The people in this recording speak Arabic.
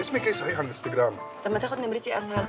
اسمك إيه صحيح على الانستجرام؟ طب ما تاخد نمرتي أسهل.